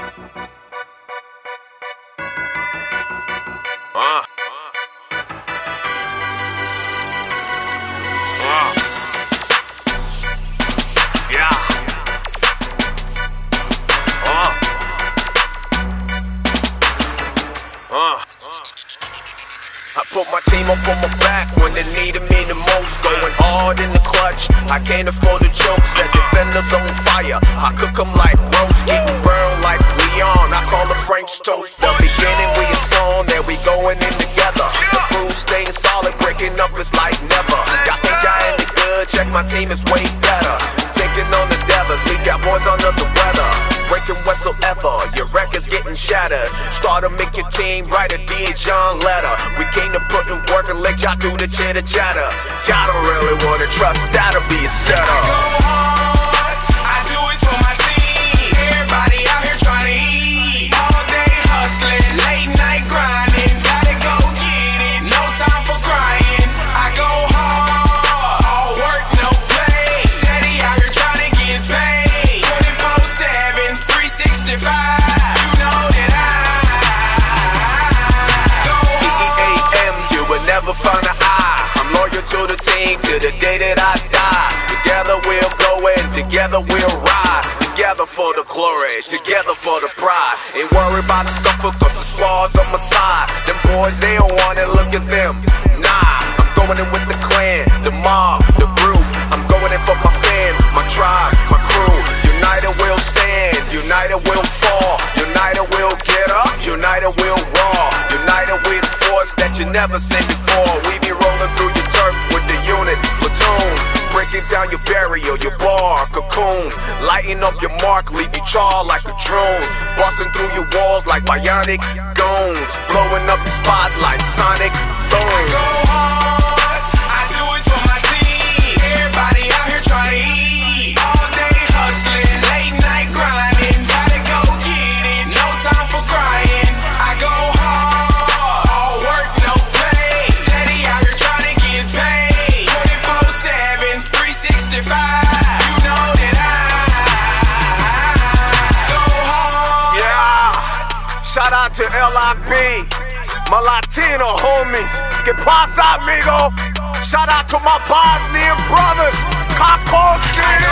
Uh. Uh. Yeah. Uh. I put my team up on my back when they needed me the most. Going hard in the clutch, I can't afford the choke. Set defenders on fire, I cook them like roast. Getting burned like the toast. The beginning we are strong, then we going in together. The crew staying solid, breaking up is like never. Y'all think I ain't good, check my team is way better. Taking on the devils, we got boys under the weather. Breaking whatsoever, your record's getting shattered. Start to make your team, write a Dear John letter. We came to put in work and let y'all do the chitter chatter. Y'all don't really wanna trust, that'll be a setup. Never eye. I'm loyal to the team till the day that I die. Together we'll go and together we'll ride. Together for the glory, together for the pride. Ain't worried about the scuffle cause the squad's on my side. Them boys, they don't wanna look at them. Nah, I'm going in with the clan, the mob, the group. I'm going in for my fam, my tribe, my crew. United we'll stand, united we'll fall. United we'll get up, united we'll you never seen before. We be rolling through your turf with the unit, platoon. Breaking down your barrier, your bar, cocoon. Lighting up your mark, leave you charred like a drone. Busting through your walls like bionic goons. Blowing shout out to LIB, my Latino homies. Que pasa, amigo? Shout out to my Bosnian brothers, hard.